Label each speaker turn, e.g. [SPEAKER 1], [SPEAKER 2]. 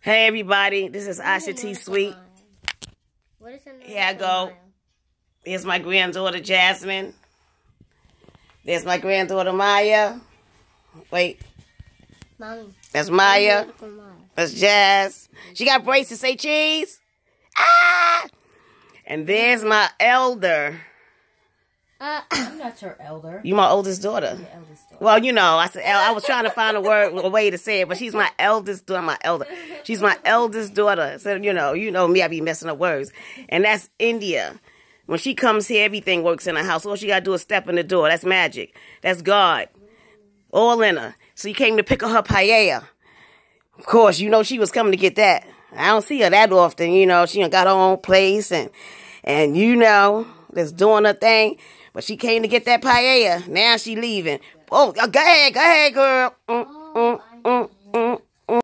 [SPEAKER 1] Hey everybody, this is Asha T Sweet.
[SPEAKER 2] What is
[SPEAKER 1] Here I go. Here's my granddaughter Jasmine. There's my granddaughter Maya. Wait,
[SPEAKER 2] Mommy.
[SPEAKER 1] that's Maya.
[SPEAKER 2] Look at mine.
[SPEAKER 1] That's Jazz. She got braces. Say cheese. Ah! And there's my elder.
[SPEAKER 2] Uh,
[SPEAKER 3] I'm not your elder.
[SPEAKER 1] You my oldest daughter.
[SPEAKER 3] Your eldest daughter.
[SPEAKER 1] Well, you know, I said I was trying to find a word, a way to say it, but she's my eldest daughter. My elder. She's my eldest daughter. So you know, you know me. I be messing up words, and that's India. When she comes here, everything works in her house. All she gotta do is step in the door. That's magic. That's God. All in her. So you came to pick up her paella. Of course, you know she was coming to get that. I don't see her that often. You know, she done got her own place and and you know, that's doing her thing. But she came to get that paella. Now she leaving. Oh, go ahead, go ahead, girl. Mm,